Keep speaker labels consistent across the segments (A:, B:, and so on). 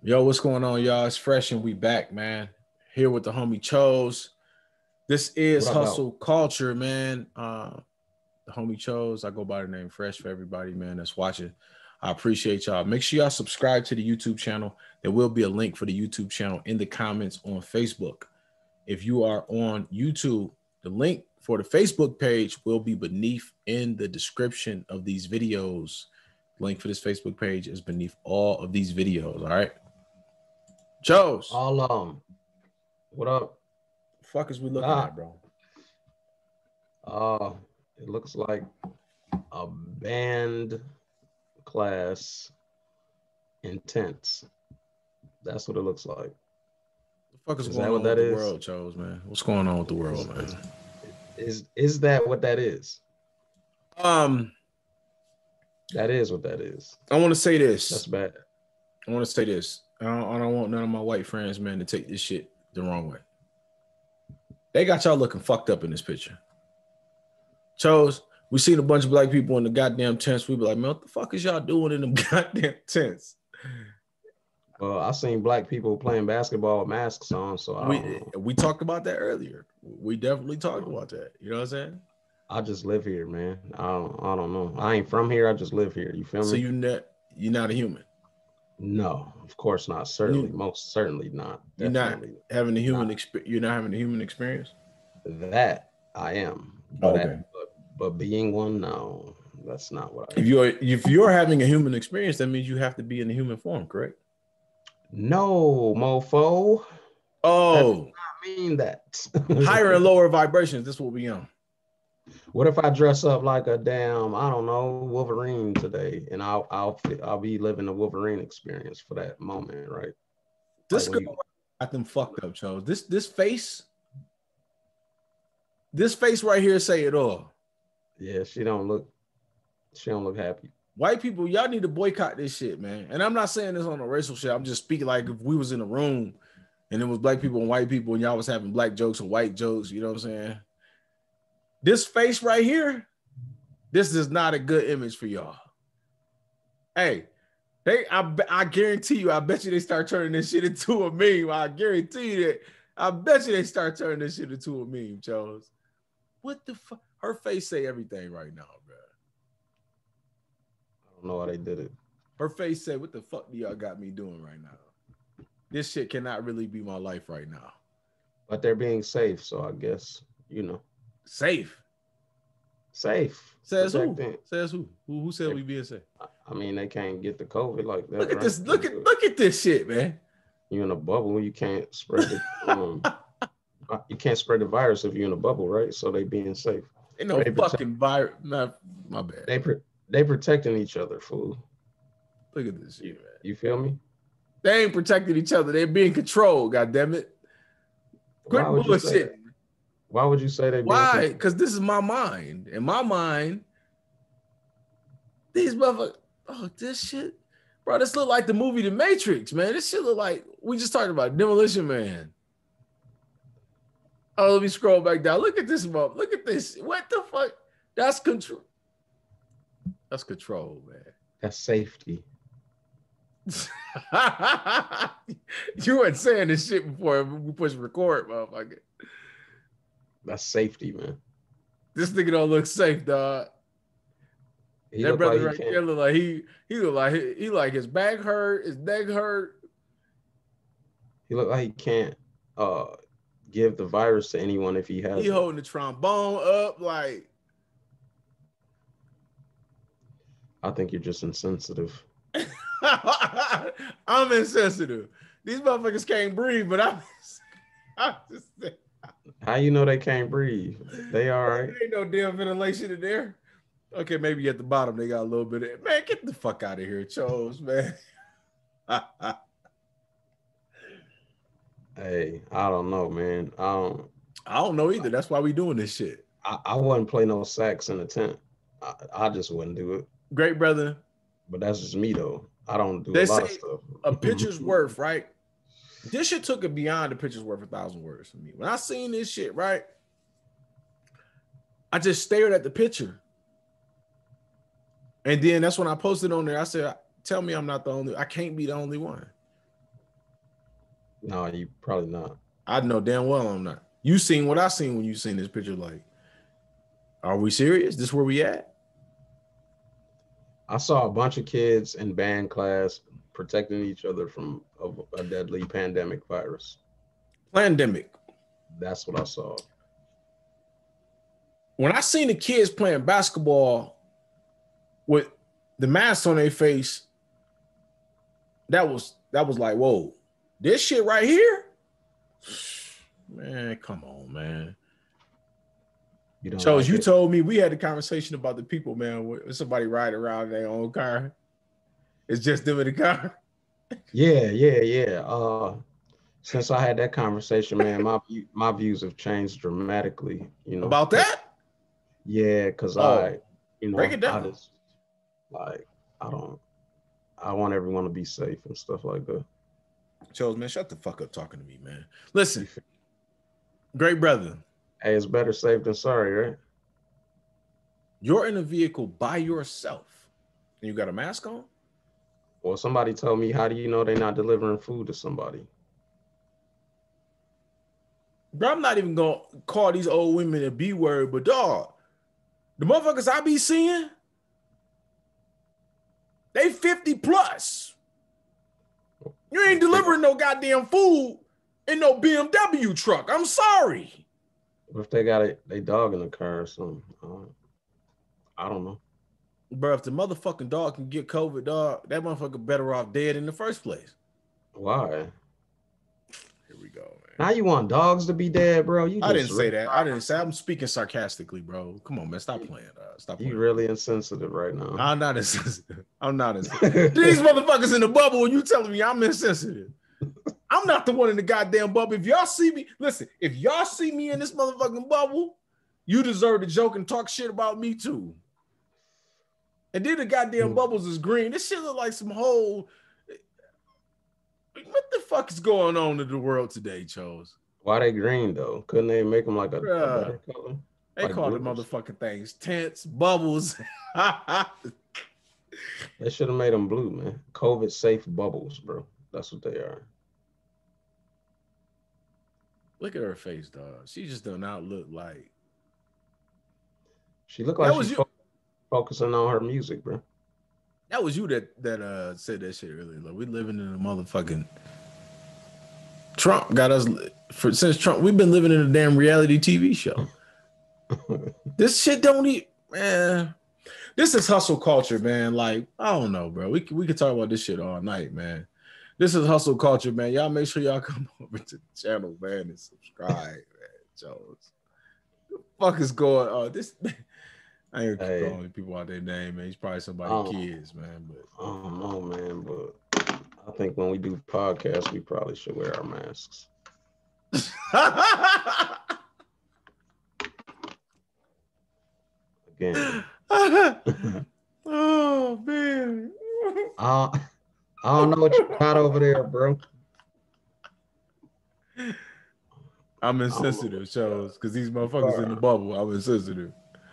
A: Yo, what's going on, y'all? It's fresh and we back, man. Here with the homie Chose. This is
B: What
A: hustle culture, man. Uh, the homie Chose. I go by the name Fresh for everybody, man, that's watching. I appreciate y'all. Make sure y'all subscribe to the YouTube channel. There will be a link for the YouTube channel in the comments on Facebook. If you are on YouTube, the link for the Facebook page will be beneath in the description of these videos. Link for this Facebook page is beneath all of these videos. All right. Chose,
B: All um, what up?
A: fuck is we looking
B: Ah.
A: at, bro?
B: Uh, it looks like a band class intense. That's what it looks like.
A: The fuck is,
B: Is
A: going on
B: that
A: with the
B: is?
A: world, Chose, man? What's going on with the world, man?
B: Is is that what that is?
A: Um,
B: That is what that is.
A: I want to say this.
B: That's bad.
A: I want to say this. I don't, I don't want none of my white friends, man, to take this shit the wrong way. They got y'all looking fucked up in this picture. Chose, we seen a bunch of black people in the goddamn tents. We be like, man, what the fuck is y'all doing in them goddamn tents?
B: Well, I seen black people playing basketball with masks on, so I,
A: We we talked about that earlier. We definitely talked oh. about that. You know what I'm saying?
B: I just live here, man. I don't I don't know. I ain't from here. I just live here. You feel me?
A: So you ne- you're not a human.
B: No, of course not. Certainly, most certainly not.
A: You're not having a human experience. You're not having a human experience.
B: that I am. But,
A: okay.
B: but but being one, no, that's not what I.
A: If you're if you're having a human experience, that means you have to be in the human form, correct?
B: No, mofo.
A: Oh,
B: I mean that.
A: higher and lower vibrations. This will be on.
B: What if I dress up like a damn, I don't know, Wolverine today, and I'll I'll I'll be living the Wolverine experience for that moment, right?
A: This
B: Like
A: girl
B: you-
A: got them fucked up, Chose. This this face, this face right here say it all.
B: Yeah, she don't look, she don't look happy.
A: White people, y'all need to boycott this shit, man. And I'm not saying this on a racial shit. I'm just speaking like if we was in a room and it was black people and white people and y'all was having black jokes and white jokes, you know what I'm saying? This face right here, this is not a good image for y'all. Hey, they I, I guarantee you, I bet you they start turning this shit into a meme. I guarantee you that I bet you they start turning this shit into a meme, Charles. What the fuck? Her face say everything right now, bro.
B: I don't know how they did it.
A: Her face said, "What the fuck do y'all got me doing right now? This shit cannot really be my life right now.
B: But they're being safe, so I guess you know,
A: Safe
B: safe.
A: says who?
B: Protecting-
A: Says who? Who, who said we being safe?
B: I mean, they can't get the COVID like that.
A: Look at
B: right?
A: this. Look at look at this shit, man.
B: you in a bubble. You can't spread it. Um, you can't spread the virus if you're in a bubble, right? So they being safe.
A: Ain't no
B: They protect-
A: fucking virus. Nah, my bad.
B: They pro- they protecting each other, fool.
A: Look at this shit, man.
B: You feel me?
A: They ain't protecting each other. They're being controlled. God damn it. Quit
B: Why would you say
A: bullshit.
B: That? Why would you say they? being
A: Why? Because this is my mind. In my mind, these motherfuckers. Oh, this shit, bro. This look like the movie The Matrix, man. This shit look like we just talked about Demolition Man. Oh, let me scroll back down. Look at this, mother. Look at this. What the fuck? That's control. That's control, man.
B: That's safety.
A: you weren't saying this shit before we push record, motherfucker.
B: That's safety, man.
A: This nigga don't look safe, dog.
B: He
A: that brother
B: like
A: right there look like he he look like he, he like his back hurt, his neck hurt.
B: He look like he can't uh give the virus to anyone if he has.
A: He
B: it.
A: holding the trombone up like
B: I think you're just insensitive.
A: I'm insensitive. These motherfuckers can't breathe, but I'm, I'm just saying,
B: How you know they can't breathe? They all right.
A: there ain't no damn ventilation in there. Okay, maybe at the bottom they got a little bit of man. Get the fuck out of here, Chose, man.
B: Hey, I don't know, man. I don't.
A: I don't know either. That's why we doing this shit.
B: I, I wouldn't play no sax in a tent. I, I just wouldn't do it.
A: Great brother,
B: But that's just me though. I don't do
A: They
B: a lot of stuff.
A: a picture's worth, right? This shit took it beyond the picture's worth a thousand words for me. When I seen this shit, right? I just stared at the picture. And then that's when I posted on there. I said, tell me I'm not the only, I can't be the only one.
B: No, you probably not.
A: I know damn well I'm not. You seen what I seen when you seen this picture? Like, are we serious? This where we at?
B: I saw a bunch of kids in band class protecting each other from a, a deadly pandemic virus.
A: Pandemic.
B: That's what I saw.
A: When I seen the kids playing basketball with the mask on their face, that was that was like, whoa, this shit right here, man, come on, man. You know, Chose, like you it. told me we had a conversation about the people, man. With somebody riding around in their own car. It's just them in the car.
B: yeah, yeah, yeah. Uh, since I had that conversation, man, my my views have changed dramatically. You know
A: about that.
B: Yeah, because oh, I, you know, break it down. I just, like I don't, I want everyone to be safe and stuff like that.
A: Chose, man, shut the fuck up talking to me, man. Listen, great brother.
B: Hey, it's better safe than sorry, right?
A: You're in a vehicle by yourself and you got a mask on?
B: Well, somebody told me, how do you know they're not delivering food to somebody?
A: Bro, I'm not even gonna call these old women a B word, but dog, the motherfuckers I be seeing, they 50 plus. You ain't delivering no goddamn food in no BMW truck. I'm sorry.
B: What if they got a they dog in the car or something? Uh, I don't know.
A: Bro, if the motherfucking dog can get COVID, dog, that motherfucker better off dead in the first place.
B: Why?
A: Here we go, man.
B: Now you want dogs to be dead, bro?
A: You I didn't say that. I didn't say. I'm speaking sarcastically, bro. Come on, man. Stop playing. Uh, stop.
B: Playing. You really insensitive right now.
A: I'm not insensitive. I'm not insensitive. These motherfuckers in the bubble, and you telling me I'm insensitive. I'm not the one in the goddamn bubble. If y'all see me, listen, if y'all see me in this motherfucking bubble, you deserve to joke and talk shit about me too. And then the goddamn mm. bubbles is green. This shit look like some whole. What the fuck is going on in the world today, Chose?
B: Why they green though? Couldn't they make them like a, a better color?
A: They like call the motherfucking things tents, bubbles.
B: they should have made them blue, man. COVID safe bubbles, bro. That's what they are.
A: Look at her face, dog. She just does not look like.
B: She looked like she focusing on her music, bro.
A: That was you that that uh said that shit earlier. Like we living in a motherfucking. Trump got us for since Trump. We've been living in a damn reality TV show. this shit don't eat, man. This is hustle culture, man. Like I don't know, bro. We we could talk about this shit all night, man. This is hustle culture, man. Y'all make sure y'all come over to the channel, man, and subscribe, man. Jones. The fuck is going on? This I ain't hey, calling people out their name, man. He's probably somebody's kids, man. But
B: I don't know, man. But I think when we do podcasts, we probably should wear our masks. Again.
A: oh man.
B: Uh, I don't know what you got over there, bro.
A: I'm insensitive, Charles, because these motherfuckers in the bubble. I'm insensitive.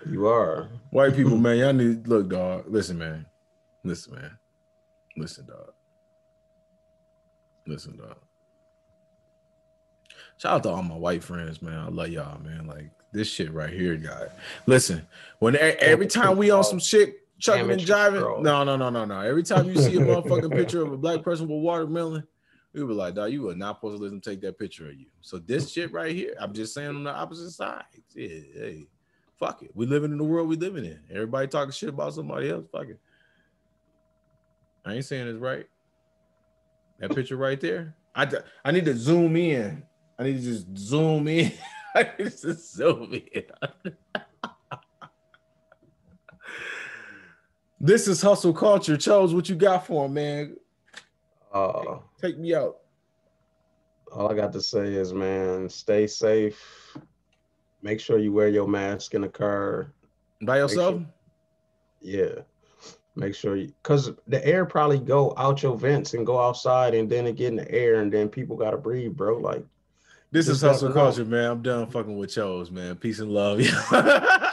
B: You are.
A: White people, man, y'all need look, dog. Listen, man. Listen, man. Listen, dog. Listen, dog. Shout out to all my white friends, man. I love y'all, man. Like this shit right here, guy. Listen, when every time we on some shit, chucking and jiving. No, no, no, no, no. Every time you see a motherfucking picture of a black person with watermelon, we were like, dog, you are not supposed to let them take that picture of you. So this shit right here, I'm just saying on the opposite side. Yeah, hey, fuck it. We living in the world we living in. Everybody talking shit about somebody else. Fuck it. I ain't saying it's right. That picture right there. I I need to zoom in. I need to just zoom in. I need to zoom in. This is hustle culture. Chose, what you got for him, man? Uh, Take me out.
B: All I got to say is, man, stay safe. Make sure you wear your mask in the car.
A: By yourself?
B: Sure, yeah. Make sure you, cause the air probably go out your vents and go outside, and then it get in the air, and then people gotta breathe, bro. Like
A: this is hustle culture, man. I'm done fucking with Chose, man. Peace and love.